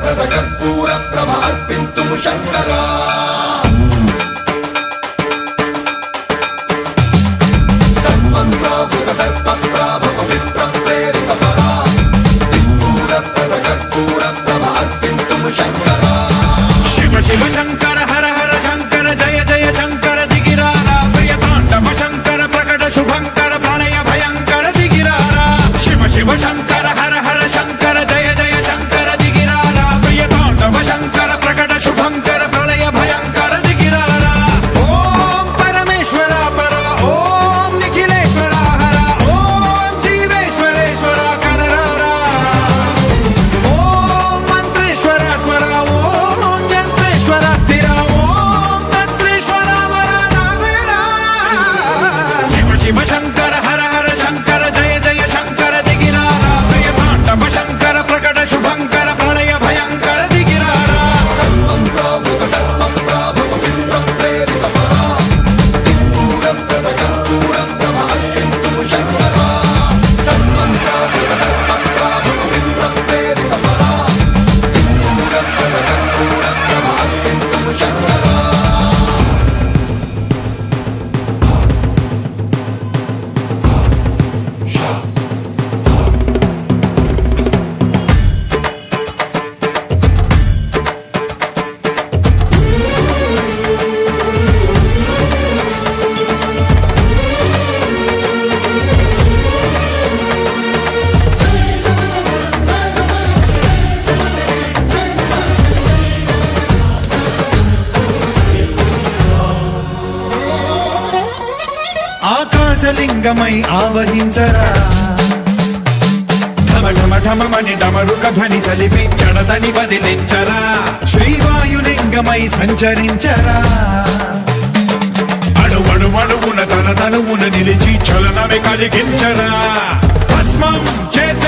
பிரத கற்பூர பிரமர்ப்பிந்தும் சங்கரா. சன்மன் பிராவத தர்ப்ப Si ఆకాశలింగమై ఆవహించరా. ఢమఢమఢమని డమరుక ధ్వని చలిపి చెడదని వదిలించరా. శ్రీవాయులింగమై సంచరించరా. అణువణువణువున తన తనువున నిలిచి చలనమే కలిగించరా. భస్మం చేసే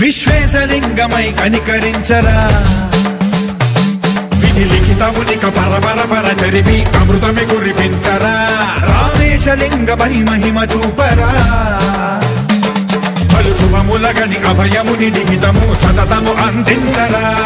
విశ్వేశలింగమై కనికరించరా. విని లిఖితమునిక పరపర పర అమృతమి కురిపించరా. రామేశలింగ మహిమ చూపరా. పలు శుభములగని అభయముని నిహితము సతతము అందించరా.